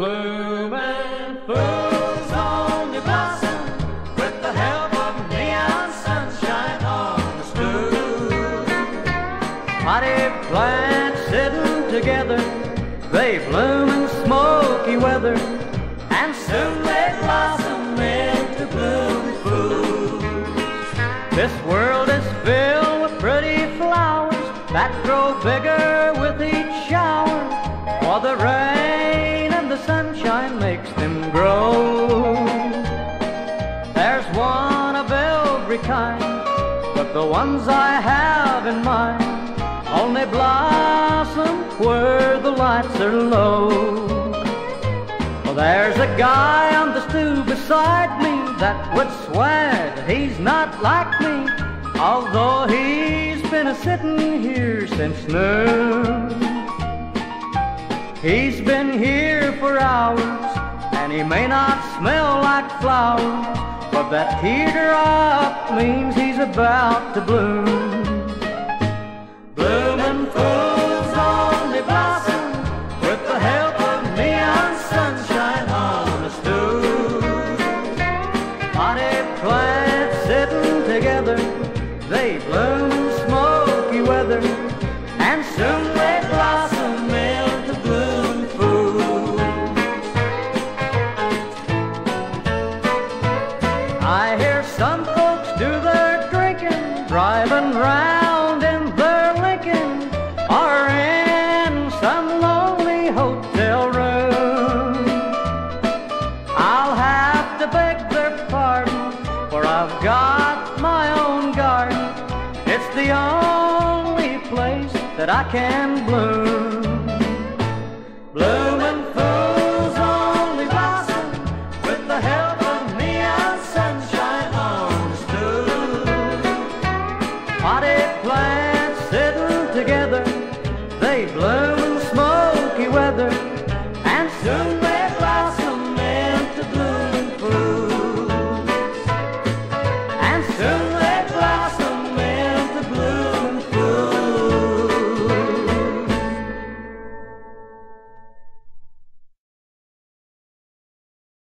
Only blossom with the help of neon sunshine on the plants sitting together, they bloom in smoky weather, and soon they blossom into. This world is filled with pretty flowers that grow bigger with each shower, for the grow. There's one of every kind, but the ones I have in mind only blossom where the lights are low. Well, there's a guy on the stool beside me that would swear that he's not like me, although he's been a sitting here since noon. He's been here and he may not smell like flowers, but that teardrop means he's about to bloom. Blooming fools only blossom with the help of neon sunshine on the stoop. Potted plants sitting together, they bloom some folks do their drinking, driving round in their Lincoln, or in some lonely hotel room. I'll have to beg their pardon, for I've got my own garden. It's the only place that I can